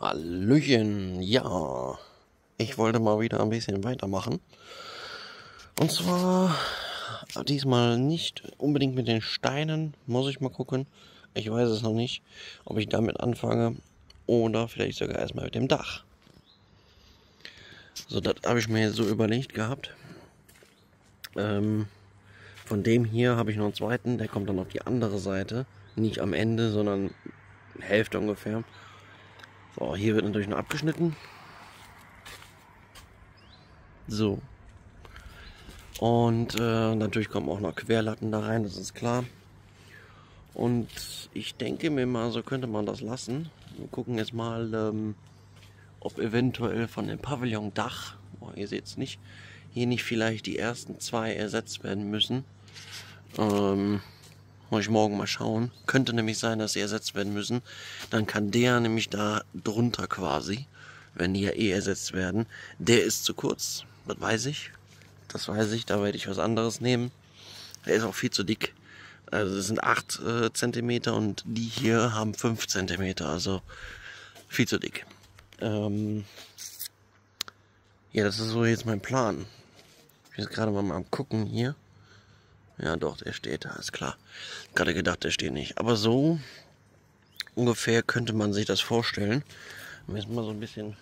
Hallöchen, ja. Ich wollte mal wieder ein bisschen weitermachen. Und zwar diesmal nicht unbedingt mit den Steinen, muss ich mal gucken. Ich weiß es noch nicht, ob ich damit anfange oder vielleicht sogar erstmal mit dem Dach. So, das habe ich mir so überlegt gehabt. Ähm, von dem hier habe ich noch einen zweiten, der kommt dann auf die andere Seite. Nicht am Ende, sondern Hälfte ungefähr. So, hier wird natürlich noch abgeschnitten. So. Und äh, natürlich kommen auch noch Querlatten da rein, das ist klar. Und ich denke mir mal, so könnte man das lassen. Wir gucken jetzt mal, ähm, ob eventuell von dem Pavillondach, oh, ihr seht es nicht, hier nicht vielleicht die ersten zwei ersetzt werden müssen. Ähm, muss ich morgen mal schauen. Könnte nämlich sein, dass sie ersetzt werden müssen. Dann kann der nämlich da drunter quasi, wenn die ja eh ersetzt werden. Der ist zu kurz, das weiß ich. Das weiß ich, da werde ich was anderes nehmen. Der ist auch viel zu dick. Also das sind 8 äh, und die hier haben 5 cm, also viel zu dick. Ähm ja, das ist so jetzt mein Plan. Ich bin jetzt gerade mal am gucken hier. Ja, doch, der steht da, ist klar. Gerade gedacht, der steht nicht. Aber so ungefähr könnte man sich das vorstellen. Wenn es mal so ein bisschen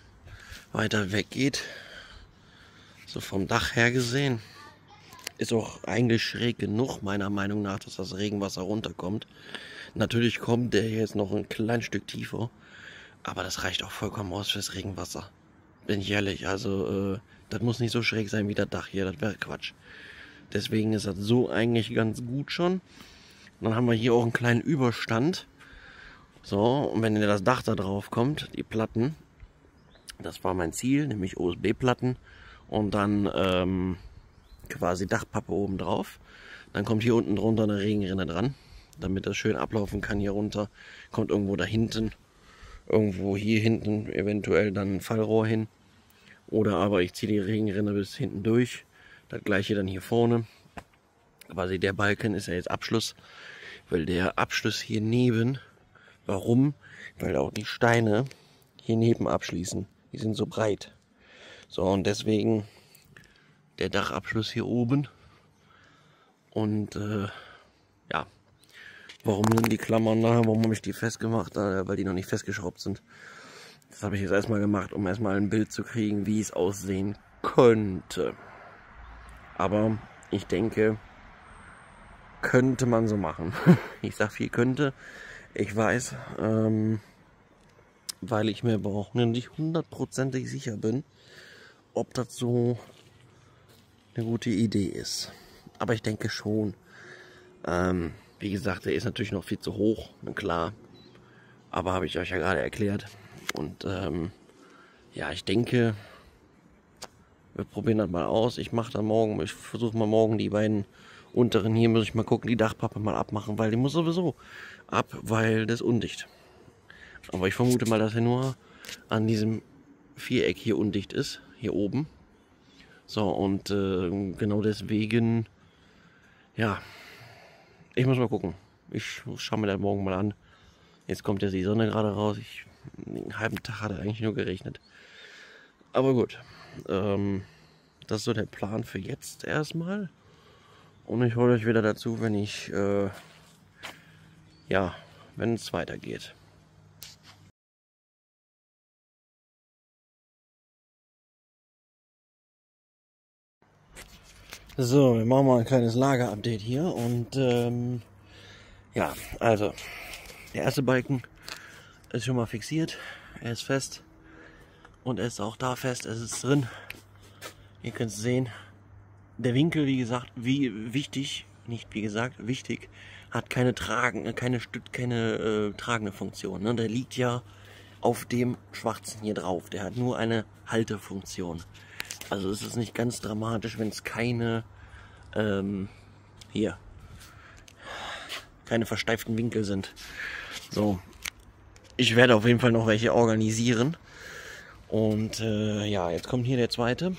weiter weg geht, so vom Dach her gesehen, ist auch eigentlich schräg genug, meiner Meinung nach, dass das Regenwasser runterkommt. Natürlich kommt der jetzt noch ein klein Stück tiefer, aber das reicht auch vollkommen aus fürs Regenwasser. Bin ich ehrlich, also äh, das muss nicht so schräg sein wie das Dach hier, das wäre Quatsch. Deswegen ist das so eigentlich ganz gut schon. Dann haben wir hier auch einen kleinen Überstand. So, und wenn das Dach da drauf kommt, die Platten, das war mein Ziel, nämlich OSB-Platten und dann ähm, quasi Dachpappe oben drauf. Dann kommt hier unten drunter eine Regenrinne dran, damit das schön ablaufen kann hier runter. Kommt irgendwo da hinten, irgendwo hier hinten eventuell dann ein Fallrohr hin. Oder aber ich ziehe die Regenrinne bis hinten durch das gleiche dann hier vorne. Quasi der Balken ist ja jetzt Abschluss, weil der Abschluss hier neben, warum? Weil auch die Steine hier neben abschließen. Die sind so breit. So, und deswegen der Dachabschluss hier oben. Und äh, ja, warum sind die Klammern da? Warum habe ich die festgemacht? Weil die noch nicht festgeschraubt sind. Das habe ich jetzt erstmal gemacht, um erstmal ein Bild zu kriegen, wie es aussehen könnte. Aber ich denke, könnte man so machen. ich sag viel könnte. Ich weiß, ähm, weil ich mir aber auch nicht hundertprozentig sicher bin, ob das so eine gute Idee ist. Aber ich denke schon. Ähm, wie gesagt, der ist natürlich noch viel zu hoch, klar. Aber habe ich euch ja gerade erklärt. Und ähm, ja, ich denke, wir probieren das mal aus. Ich mache dann morgen, ich versuche mal morgen die beiden unteren hier, muss ich mal gucken, die Dachpappe mal abmachen, weil die muss sowieso ab, weil das undicht. Aber ich vermute mal, dass er nur an diesem Viereck hier undicht ist, hier oben. So, und äh, genau deswegen, ja, ich muss mal gucken. Ich schaue mir das morgen mal an. Jetzt kommt ja die Sonne gerade raus. Ich, einen halben Tag hat er eigentlich nur geregnet. Aber gut. Ähm, das ist so der Plan für jetzt erstmal. Und ich hole euch wieder dazu, wenn ich, äh, ja, wenn es weitergeht. So, wir machen mal ein kleines Lager-Update hier und ähm, ja, also der erste Balken ist schon mal fixiert, er ist fest und er ist auch da fest, es ist drin. Ihr könnt es sehen. Der Winkel, wie gesagt, wie wichtig, nicht wie gesagt, wichtig, hat keine tragen, keine keine äh, tragende Funktion. Ne? Der liegt ja auf dem Schwarzen hier drauf. Der hat nur eine Haltefunktion. Also es ist nicht ganz dramatisch, wenn es keine ähm, hier keine versteiften Winkel sind. So, ich werde auf jeden Fall noch welche organisieren. Und äh, ja, jetzt kommt hier der zweite.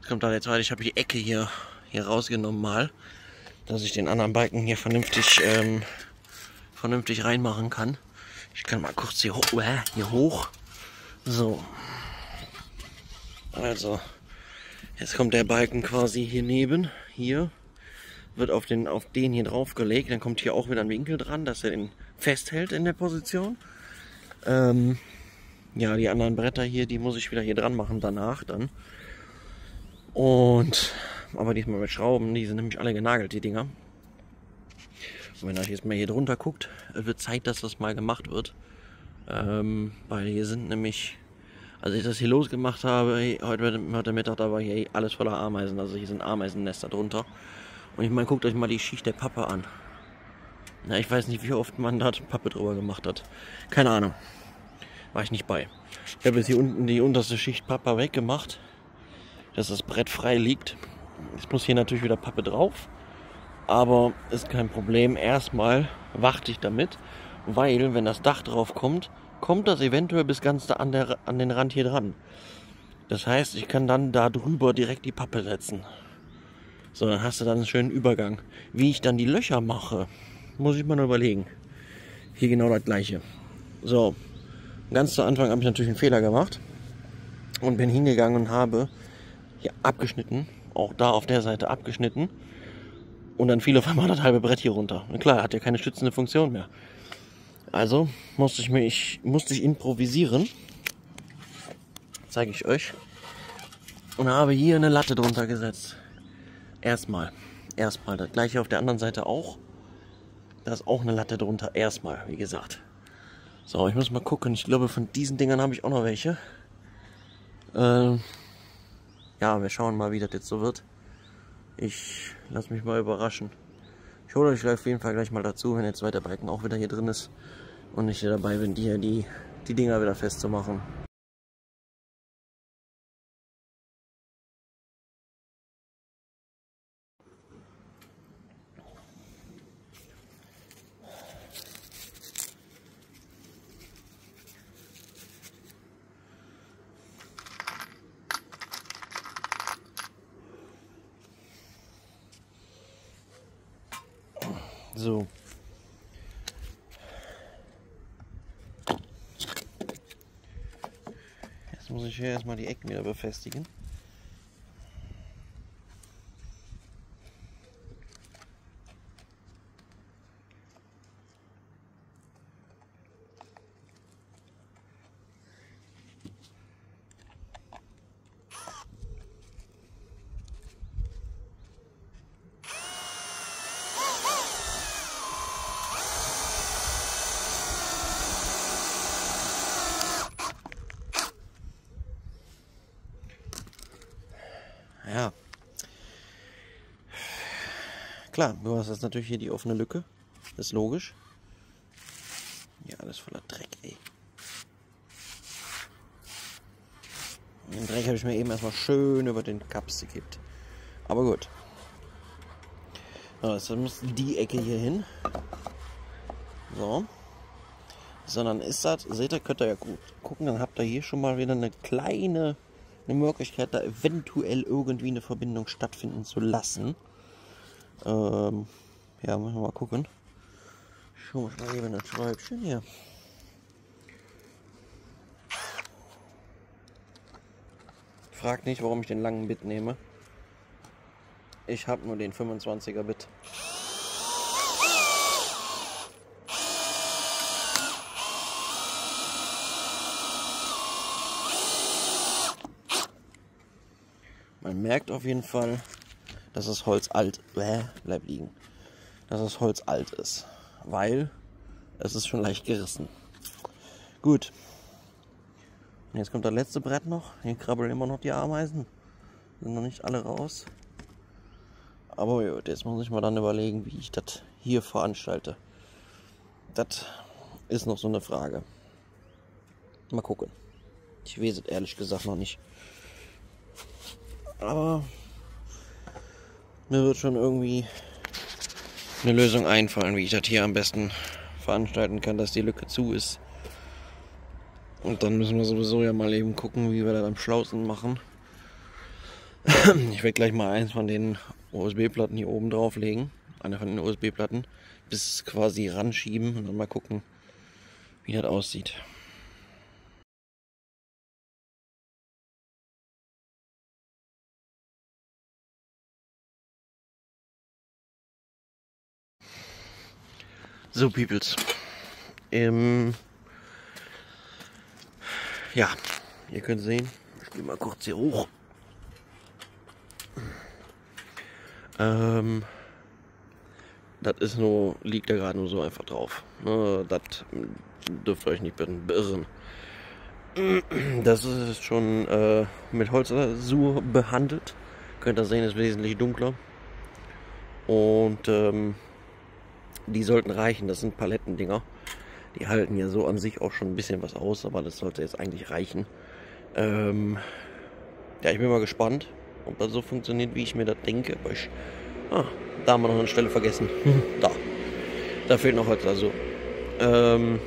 Jetzt kommt da der zweite. Ich habe die Ecke hier, hier rausgenommen mal, dass ich den anderen Balken hier vernünftig, ähm, vernünftig reinmachen kann. Ich kann mal kurz hier, hoch, äh, hier hoch. So. Also, jetzt kommt der Balken quasi hier neben. Hier wird auf den, auf den hier draufgelegt. Dann kommt hier auch wieder ein Winkel dran, dass er den festhält in der Position. Ähm, ja, die anderen Bretter hier, die muss ich wieder hier dran machen danach dann. Und, aber diesmal mit Schrauben, die sind nämlich alle genagelt, die Dinger. Und wenn ihr jetzt mal hier drunter guckt, wird Zeit, dass das mal gemacht wird. Ähm, weil hier sind nämlich, als ich das hier losgemacht habe, heute, heute Mittag, da war hier alles voller Ameisen. Also hier sind Ameisennester drunter. Und ich meine, guckt euch mal die Schicht der Pappe an. Na, ich weiß nicht, wie oft man da Pappe drüber gemacht hat. Keine Ahnung. War ich nicht bei. Ich habe jetzt hier unten die unterste Schicht Pappe weggemacht, dass das Brett frei liegt. Jetzt muss hier natürlich wieder Pappe drauf. Aber ist kein Problem. Erstmal warte ich damit, weil wenn das Dach drauf kommt, kommt das eventuell bis ganz an, der, an den Rand hier dran. Das heißt, ich kann dann da drüber direkt die Pappe setzen. So, dann hast du dann einen schönen Übergang. Wie ich dann die Löcher mache, muss ich mal überlegen. Hier genau das gleiche. So, ganz zu Anfang habe ich natürlich einen Fehler gemacht und bin hingegangen und habe hier abgeschnitten, auch da auf der Seite abgeschnitten und dann fiel auf einmal das halbe Brett hier runter. Und klar, hat ja keine stützende Funktion mehr. Also musste ich mich, musste ich improvisieren. Zeige ich euch. Und habe hier eine Latte drunter gesetzt. Erstmal. Erstmal. Das gleiche auf der anderen Seite auch. Da ist auch eine Latte drunter. Erstmal, wie gesagt. So, ich muss mal gucken. Ich glaube, von diesen Dingern habe ich auch noch welche. Ähm, ja, wir schauen mal, wie das jetzt so wird. Ich lasse mich mal überraschen. Ich hole euch auf jeden Fall gleich mal dazu, wenn jetzt weiter Balken auch wieder hier drin ist und ich dabei bin, die, die, die Dinger wieder festzumachen. So. Jetzt muss ich hier erstmal die Ecken wieder befestigen. Ja. Klar, du hast jetzt natürlich hier die offene Lücke. Das ist logisch. Ja, alles voller Dreck, ey. Den Dreck habe ich mir eben erstmal schön über den Kaps gekippt. Aber gut. So, jetzt muss die Ecke hier hin. So. Sondern ist das, seht ihr, könnt ihr ja gut gucken, dann habt ihr hier schon mal wieder eine kleine eine Möglichkeit, da eventuell irgendwie eine Verbindung stattfinden zu lassen. Ähm, ja, müssen wir mal gucken. Schau mal eben ein Schräubchen hier. Frag nicht, warum ich den langen Bit nehme. Ich habe nur den 25er Bit. Man merkt auf jeden Fall, dass das Holz alt, äh, bleib liegen, dass das Holz alt ist, weil es ist schon leicht gerissen. Gut. Jetzt kommt das letzte Brett noch. Hier krabbeln immer noch die Ameisen. Sind noch nicht alle raus. Aber gut, jetzt muss ich mal dann überlegen, wie ich das hier veranstalte. Das ist noch so eine Frage. Mal gucken. Ich weiß es ehrlich gesagt noch nicht. Aber mir wird schon irgendwie eine Lösung einfallen, wie ich das hier am besten veranstalten kann, dass die Lücke zu ist. Und dann müssen wir sowieso ja mal eben gucken, wie wir das am schlausten machen. Ich werde gleich mal eins von den USB-Platten hier oben drauflegen. Eine von den USB-Platten. Bis quasi ranschieben und dann mal gucken, wie das aussieht. So, Peoples. Ähm, ja, ihr könnt sehen, ich gehe mal kurz hier hoch. Ähm, das ist nur, liegt da gerade nur so einfach drauf. Ne, das dürft ihr euch nicht beirren. Das ist schon äh, mit Holzlasur behandelt. Könnt ihr sehen, ist wesentlich dunkler. Und ähm, die sollten reichen. Das sind Palettendinger. Die halten ja so an sich auch schon ein bisschen was aus, aber das sollte jetzt eigentlich reichen. Ähm, ja, ich bin mal gespannt, ob das so funktioniert, wie ich mir das denke. Aber ich, ah, da haben wir noch eine Stelle vergessen. da. Da fehlt noch Holz. Also, ähm,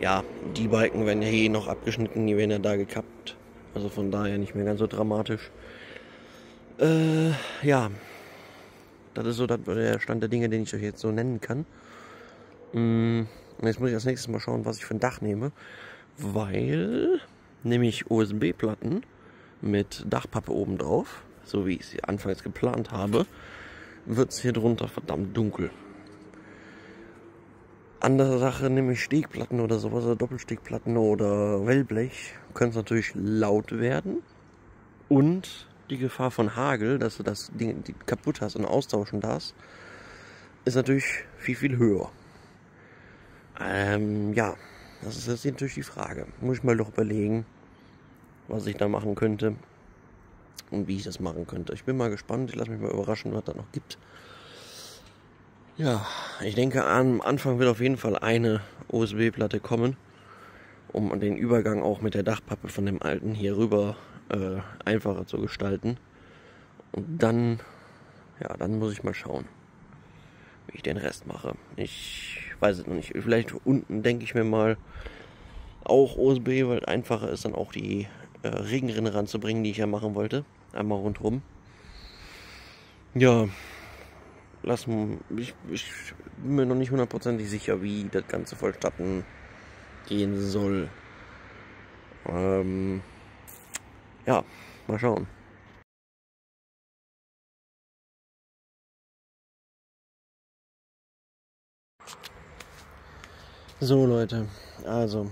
ja, die Balken werden ja hier noch abgeschnitten, die werden ja da gekappt. Also von daher nicht mehr ganz so dramatisch. Äh, ja, das ist so der Stand der Dinge, den ich euch jetzt so nennen kann. Mm, und jetzt muss ich als nächstes mal schauen, was ich für ein Dach nehme. Weil nämlich USB-Platten mit Dachpappe oben drauf, so wie ich sie anfangs geplant habe, wird es hier drunter verdammt dunkel. Andere Sache, nämlich Stegplatten oder sowas, oder Doppelstegplatten oder Wellblech, können es natürlich laut werden. Und die Gefahr von Hagel, dass du das Ding kaputt hast und austauschen darfst, ist natürlich viel, viel höher. Ähm, ja, das ist jetzt natürlich die Frage. Muss ich mal doch überlegen, was ich da machen könnte und wie ich das machen könnte. Ich bin mal gespannt. Ich lasse mich mal überraschen, was da noch gibt. Ja, ich denke, am Anfang wird auf jeden Fall eine USB-Platte kommen, um den Übergang auch mit der Dachpappe von dem alten hier rüber äh, einfacher zu gestalten. Und dann, ja, dann muss ich mal schauen, wie ich den Rest mache. Ich weiß es noch nicht. Vielleicht unten denke ich mir mal auch USB, weil einfacher ist, dann auch die äh, Regenrinne ranzubringen, die ich ja machen wollte. Einmal rundherum. Ja, lass ich, ich bin mir noch nicht hundertprozentig sicher, wie das Ganze vollstatten gehen soll. Ähm, ja, mal schauen. So Leute, also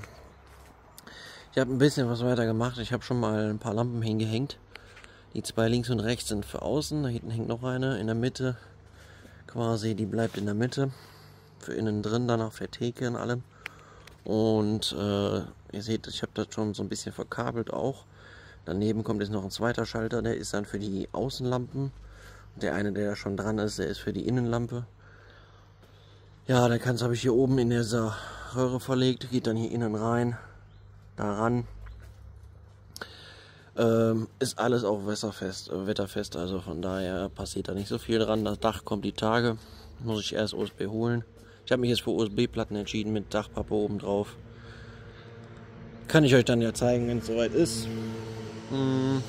ich habe ein bisschen was weiter gemacht. Ich habe schon mal ein paar Lampen hingehängt. Die zwei links und rechts sind für außen. Da hinten hängt noch eine in der Mitte. Quasi, die bleibt in der Mitte. Für innen drin, dann auf der Theke und allem. Und äh, ihr seht, ich habe das schon so ein bisschen verkabelt auch. Daneben kommt jetzt noch ein zweiter Schalter, der ist dann für die Außenlampen. Der eine, der da schon dran ist, der ist für die Innenlampe. Ja, der Kanz habe ich hier oben in dieser Röhre verlegt, geht dann hier innen rein, daran. Ähm, ist alles auch wasserfest, äh, wetterfest, also von daher passiert da nicht so viel dran. Das Dach kommt die Tage, muss ich erst USB holen. Ich habe mich jetzt für USB-Platten entschieden mit Dachpappe oben drauf. Kann ich euch dann ja zeigen, wenn es soweit ist. Hm.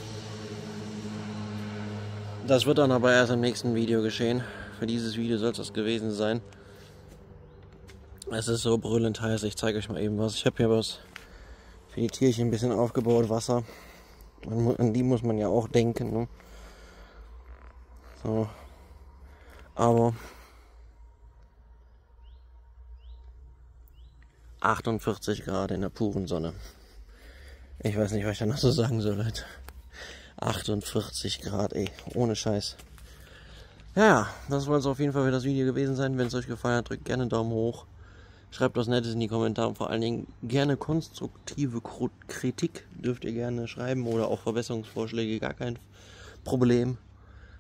Das wird dann aber erst im nächsten Video geschehen. Für dieses Video soll es das gewesen sein. Es ist so brüllend heiß. Ich zeige euch mal eben was. Ich habe hier was für die Tierchen ein bisschen aufgebaut. Wasser. An die muss man ja auch denken. Ne? So. Aber 48 Grad in der puren Sonne. Ich weiß nicht, was ich da noch so sagen soll, Leute. 48 Grad, ey. Ohne Scheiß. Ja, das soll es auf jeden Fall für das Video gewesen sein. Wenn es euch gefallen hat, drückt gerne einen Daumen hoch. Schreibt was Nettes in die Kommentare und vor allen Dingen gerne konstruktive Kritik dürft ihr gerne schreiben oder auch Verbesserungsvorschläge, gar kein Problem.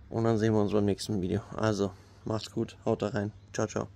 Und dann sehen wir uns beim nächsten Video. Also, macht's gut, haut da rein. Ciao, ciao.